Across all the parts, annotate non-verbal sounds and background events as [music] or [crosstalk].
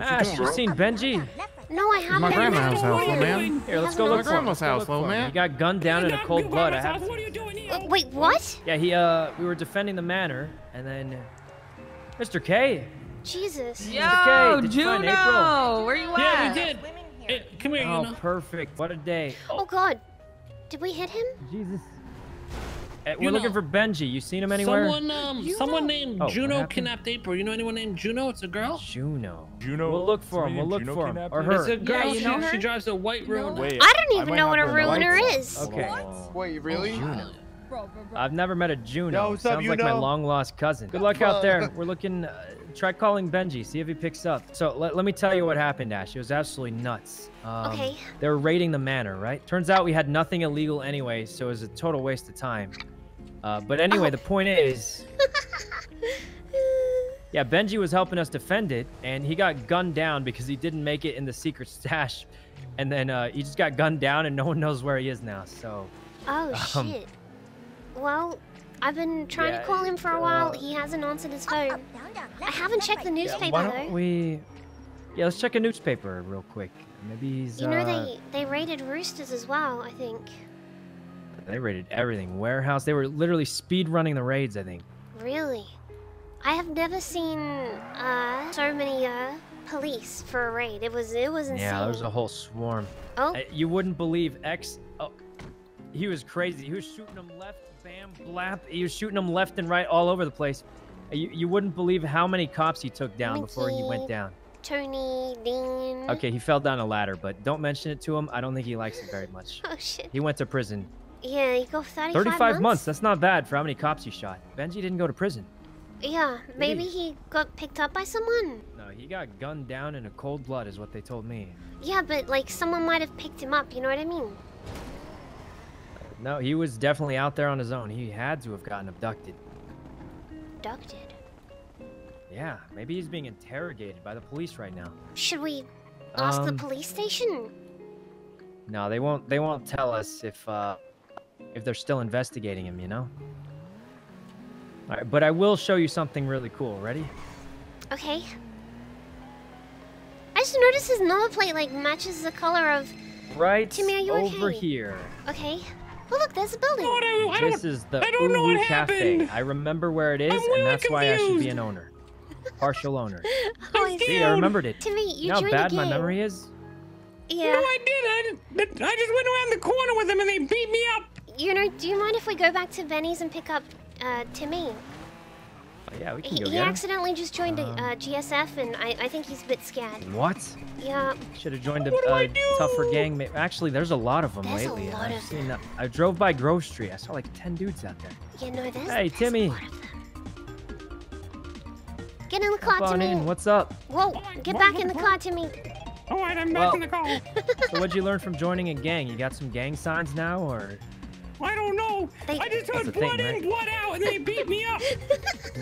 Ash, doing, you bro? seen Benji? No, I haven't. my grandma's house, little man. Here, let's go look answered. for grandma's house, look little man. He got gunned down in a cold blood. I have What are you doing here? Uh, wait, what? Yeah, he uh, we were defending the manor, and then Mr. K. Jesus. Mr. Yo, K, did you find April? Yuno, where you at? Yeah, at? we did. Hey, come here, Oh, you know. perfect. What a day. Oh God. Did we hit him? Jesus. Eh, we're You looking for Benji. You seen him anywhere? Someone, um, someone named Oh, what Yuno happened? kidnapped April. You know anyone named Yuno? It's a girl. Yuno. Yuno. We'll look for him. We'll look Yuno for him. kidnapped Or her? her. It's a girl. Yeah, you she, know her? she drives a white Ruiner. Wait, I don't even might know have what a the ruiner lights is. on. Okay. Wait, really? Yuno. Bro, bro, bro. I've never met a Yuno. Yo, what's up, Sounds like my long lost cousin. Good luck out there. We're looking. Uh, try calling Benji. See if he picks up. So let, let me tell you what happened, Ash. It was absolutely nuts. Um, Okay. They were raiding the manor, right? Turns out we had nothing illegal anyway, so it was a total waste of time. Uh, but anyway, Oh. the point is, [laughs] yeah, Benji was helping us defend it, and he got gunned down because he didn't make it in the secret stash, and then uh, he just got gunned down, and no one knows where he is now. So Oh Um, shit. Well, I've been trying yeah, to call him for a while. uh, He hasn't answered his phone. I haven't checked the yeah, newspaper why don't we? Yeah, let's check a newspaper real quick. Maybe he's. You know uh, they they raided roosters as well. I think. They raided everything. Warehouse. They were literally speed running the raids. I think. Really. I have never seen uh so many uh police for a raid. It was it was insane. Yeah, there was a whole swarm. oh, Uh, you wouldn't believe X. Oh, he was crazy. He was shooting them left, bam, blap. He was shooting them left and right all over the place. You, you wouldn't believe how many cops he took down before he went down. Tony, Dean. Okay, he fell down a ladder, but don't mention it to him. I don't think he likes it very much. [laughs] Oh shit. He went to prison. Yeah, he got 35, 35 months. That's not bad for how many cops he shot. Benji didn't go to prison. Yeah, maybe he? he got picked up by someone. No, he got gunned down in a cold blood, is what they told me. Yeah, but like someone might have picked him up. You know what I mean? No, he was definitely out there on his own. He had to have gotten abducted. Abducted. Yeah, maybe he's being interrogated by the police right now. Should we ask the Um, police station? No, they won't. They won't tell us if uh, if they're still investigating him. You know. All right, but I will show you something really cool. Ready? Okay. I just noticed his number plate like matches the color of. Right Timmy, are you over okay? here. Okay. Oh look, there's a building. What I, I don't, This is the I don't know what Uwu Cafe. happened. I remember where it is, I'm and really that's why I should be an owner, partial owner. [laughs] Oh, I I'm see. See, I remembered it. Timmy, you You know how joined bad my memory is? Yeah. No, I did. I, did- I just went around the corner with them and they beat me up. You know, do you mind if we go back to Benny's and pick up uh, Timmy? Yeah, we can He, go he get him. accidentally just joined a Um, uh, GSF, and I, I think he's a bit scared. What? Yeah. Should have joined a, What do I a tougher gang. Actually, there's a lot of them There's a lately. and lot I've of seen that. I drove by Grove Street. I saw like 10 dudes out there. Yeah, no, there's. Hey, there's Timmy. A lot of them. Get in the car, Hop on Timmy. in. What's up? Whoa, get back in the car, Timmy. All right, I'm back Well- in the car. [laughs] So what'd you learn from joining a gang? You got some gang signs now, or I don't know. They- I just That's heard the thing, blood in, right? blood out, and they beat me up.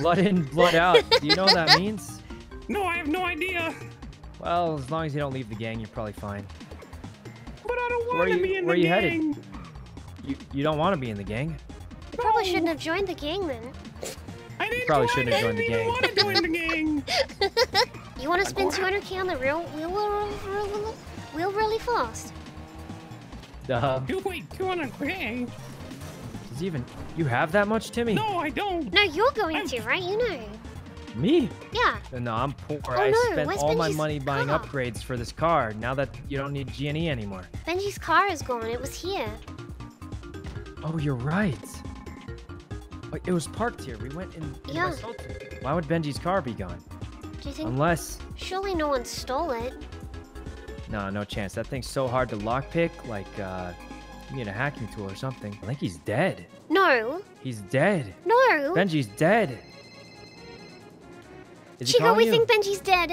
blood in, blood out? Do you know what that means? No, I have no idea. Well, as long as you don't leave the gang, you're probably fine. But I don't Where want to you- be in the gang. where the you headed? You you don't want to be in the gang. You probably shouldn't have joined the gang then. I didn't Probably shouldn't have joined the gang. want to join the gang. You want to spin 200k on the real wheel, wheel, wheel, wheel really fast? Duh. You wait, 200 grand? Does even you have that much, Timmy? No, I don't. No, you're going I'm- to, right? You know. Me? Yeah. No, I'm poor. Oh, I no, spent where's all my Benji's money buying car? upgrades for this car. Now that you don't need G&E anymore. Benji's car is gone. It was here. Oh, you're right. Wait, It was parked here. We went in. in my Yeah. Sultan. Why would Benji's car be gone? Do you think? Unless, Surely no one stole it. No, no chance. That thing's so hard to lockpick. Like, uh, you need a hacking tool or something. I think he's dead. No. He's dead. No. Benji's dead. Is Chico, we you? think Benji's dead.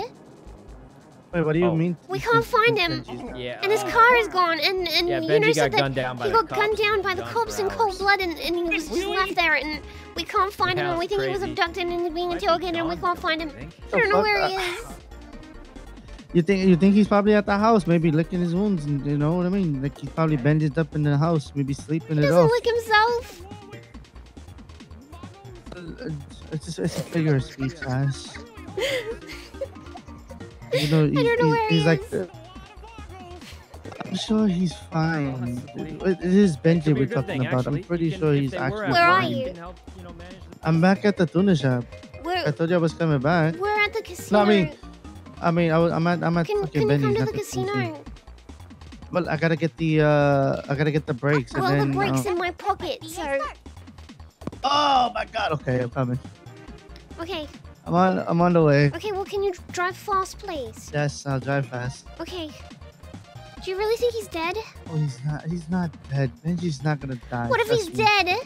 Wait, what do you Oh. mean? We can't [laughs] find him. Yeah. And his uh, car is gone, and and Yeah, you know got said that gunned down by he the got gunned down by the cops for in cold blood, and, and he was just Really? left there, and we can't find him, and we Yeah, think he was abducted and being Might interrogated, and we can't find him. I don't know where he is. You think you think he's probably at the house, maybe licking his wounds, and you know what I mean? Like he's probably bandaged up in the house, maybe sleeping He it doesn't off. lick himself. Uh, It's just it's a figure of speech, Ash. [laughs] You know, he's, don't know he's, where he's he like. is. The, I'm sure he's fine. Possibly. It it is Benji we're talking thing, about. actually. I'm pretty can- sure he's actually at Where are you? you help, you know, the I'm back at the tuner shop. I We're told you I was coming back. we're at the casino. No, I mean, I mean, I was, I'm at, I'm at can fucking can you come to the casino? casino. Well, I gotta get the, uh, I gotta get the brakes. Well, and then, the brake's uh, in my pocket, so Oh my god. Okay, I'm coming. okay, I'm on, I'm on the way. okay. Well, can you drive fast, please? Yes, I'll drive fast. Okay. Do you really think he's dead? Oh, he's not, he's not dead. Benji's not gonna die. What if he's me. dead?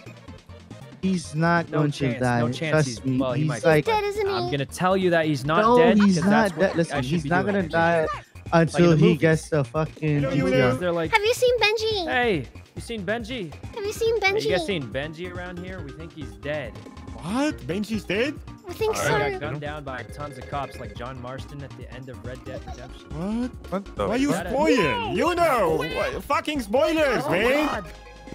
He's not No going chance, to die. no chance Trust he's- me. well, he he's might- like, Dead, isn't he? I'm gonna tell you that he's not no, dead. he's not dead. Listen, he's not gonna die until the he gets the fucking. You GTR. there. They're like, Have you seen Benji? hey, you seen Benji? Have you seen Hey, Benji? you guys seen Benji around here? We think he's dead. What? Benji's dead? I think He so. got gunned down by tons of cops, like John Marston at the end of Red Dead Redemption. What? What the Why you fuck? Uh, spoiling? You know, what- fucking spoilers, Oh, man. God.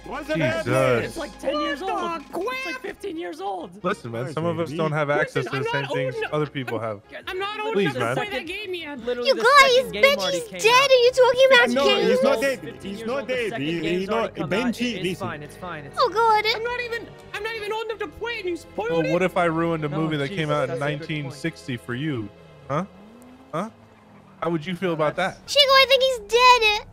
What's the Jesus. It's like 10 years old. It's like 15 years old. Listen, man. Some of us don't have access Listen, to the same things old other people have. I'm not old Please, enough to play that game yet. Literally, You guys, second game already Benji's dead. Out. Are you talking about No, games? he's not dead. He's not old, dead. He- he's not- come out. Benji, It's listen. fine. It's fine. It's Oh god. I'm not even. I'm not even old enough to play, and you spoiled Well, it. what if I ruined a movie that came out in that's a good point. 1960 for you? Huh? Huh? How would you feel about that? Chico, I think he's dead.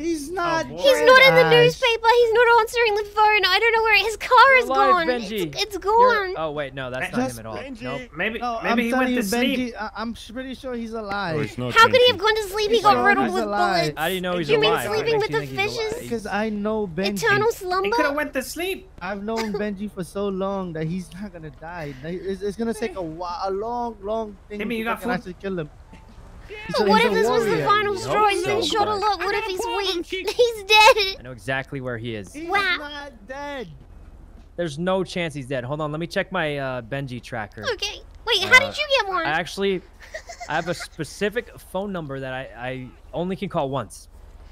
He's oh, not. boy. He's not in the newspaper. He's not answering the phone. I don't know where his car You're is alive, gone. Benji. It's, it's You're- gone. Oh wait, no, that's not him at all. Benji. Nope. Maybe No, maybe I'm he went you, to sleep. Benji. I, I'm pretty sure he's alive. it's not How could he have gone to sleep? He He's got alive. riddled He's with alive. bullets. I didn't know he's You mean alive. What sleeping with the think he's alive? fishes? Because I know Benji. Eternal He slumber. could have went to sleep. I've known [laughs] Benji for so long that he's not gonna die. It's, it's gonna take a while, a long, long thing Timmy, you to got fucking food? actually kill him. He's But a- what if a this was the final You straw? hope He's been shot a but- lot. What if he's weak? [laughs] He's dead. I know exactly where he is. He's Wow. not dead. There's no chance he's dead. Hold on, let me check my uh, Benji tracker. Okay. Wait, how Uh, did you get one? I actually, I have a [laughs] specific phone number that I, I only can call once.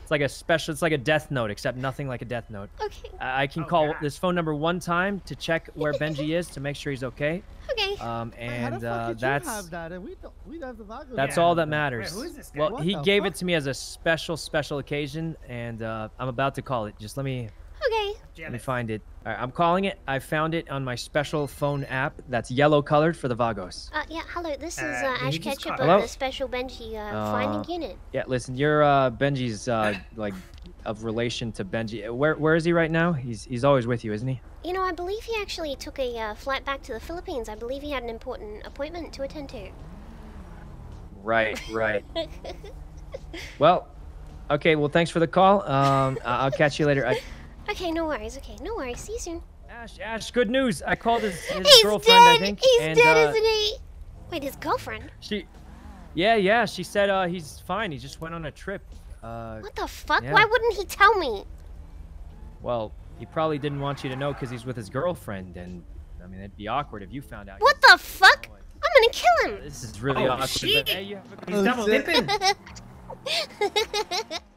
It's like a special. It's like a death note, except nothing like a death note. Okay. I, I can Oh, call God. this phone number one time to check where Benji [laughs] is to make sure he's okay. Okay. Um, Wait, how the and fuck uh, that's that? We don't, we don't have the Vagos that's Yeah. all that Wait, matters. who is this guy? Well, What he gave fuck? it to me as a special, special occasion, and uh, I'm about to call it. Just let me Okay. let me find it. All right, I'm calling it. I found it on my special phone app that's yellow colored for the Vagos. Uh, yeah. Hello. This is Uh, uh, Ash Ketchup of Hello? the Special Benji uh, Uh, Finding Unit. Yeah, listen, you're uh, Benji's uh, [laughs] like of relation to Benji. Where where is he right now? He's he's always with you, isn't he? You know, I believe he actually took a uh, flight back to the Philippines. I believe he had an important appointment to attend to. Right, [laughs] right. well, okay. Well, thanks for the call. Um, I- I'll catch you later. I, Okay, no worries. Okay, no worries. See you soon. Ash, Ash, good news. I called his, his He's girlfriend. dead. I think. He's and, dead, uh, isn't he? Wait, his girlfriend? She, yeah, yeah. She said uh, he's fine. He just went on a trip. Uh, What the fuck? yeah. Why wouldn't he tell me? well, he probably didn't want you to know because he's with his girlfriend, and I mean it'd be awkward if you found out. What the fuck? I'm gonna kill him. This is really Oh, awkward. shit. But, hey, you have a good He's double dipping. [laughs]